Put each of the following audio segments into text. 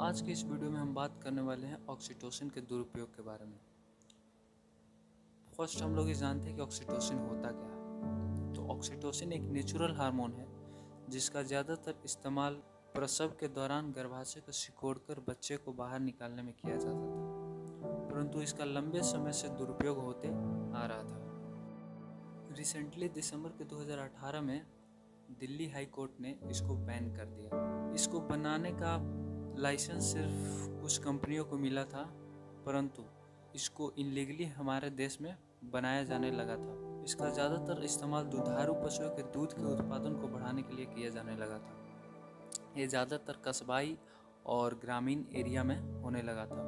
आज के इस वीडियो में हम बात करने वाले हैं ऑक्सीटोसिन के दुरुपयोग के बारे में। फ़र्स्ट हम लोग ये जानते हैं कि ऑक्सीटोसिन होता क्या है। तो ऑक्सीटोसिन एक नेचुरल हार्मोन है, जिसका ज़्यादातर इस्तेमाल प्रसव के दौरान गर्भाशय को सिकोड़कर बच्चे को बाहर निकालने में किया जाता था। परंतु इसका लंबे समय से दुरुपयोग होते आ रहा था। रिसेंटली दिसंबर के 2018 में दिल्ली हाई कोर्ट ने इसको बैन कर दिया। इसको बनाने का लाइसेंस सिर्फ़ कुछ कंपनियों को मिला था, परंतु इसको इनलीगली हमारे देश में बनाया जाने लगा था। इसका ज़्यादातर इस्तेमाल दुधारू पशुओं के दूध के उत्पादन को बढ़ाने के लिए किया जाने लगा था। ये ज़्यादातर कस्बाई और ग्रामीण एरिया में होने लगा था।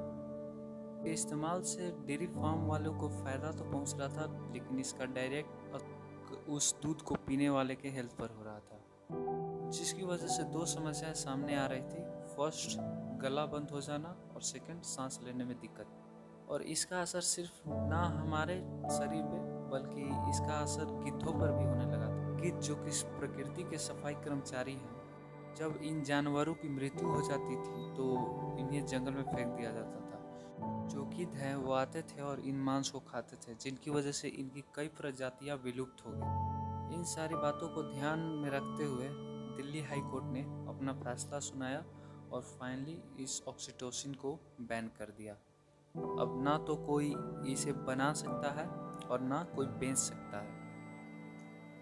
इस्तेमाल से डेयरी फार्म वालों को फ़ायदा तो पहुँच रहा था, लेकिन इसका डायरेक्ट उस दूध को पीने वाले के हेल्थ पर हो रहा था। जिसकी वजह से दो समस्याएँ सामने आ रही थी। फ़र्स्ट गला बंद हो जाना और सेकंड सांस लेने में दिक्कत। और इसका असर सिर्फ़ ना हमारे शरीर पे, बल्कि इसका असर गिद्धों पर भी होने लगा था। गिद्ध जो कि प्रकृति के सफ़ाई कर्मचारी हैं, जब इन जानवरों की मृत्यु हो जाती थी तो इन्हें जंगल में फेंक दिया जाता था। जो गिद्ध हैं, वो आते थे और इन मांस को खाते थे, जिनकी वजह से इनकी कई प्रजातियाँ विलुप्त हो गई। इन सारी बातों को ध्यान में रखते हुए दिल्ली हाई कोर्ट ने अपना फैसला सुनाया और फाइनली इस ऑक्सीटोसिन को बैन कर दिया। अब ना तो कोई इसे बना सकता है और ना कोई बेच सकता है।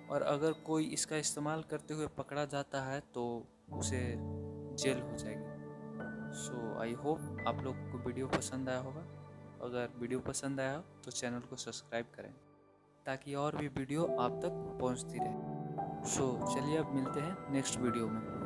और अगर कोई इसका इस्तेमाल करते हुए पकड़ा जाता है तो उसे जेल हो जाएगी। सो आई होप आप लोग को वीडियो पसंद आया होगा। अगर वीडियो पसंद आया तो चैनल को सब्सक्राइब करें ताकि और भी वीडियो आप तक पहुँचती रहे। सो so, चलिए अब मिलते हैं नेक्स्ट वीडियो में।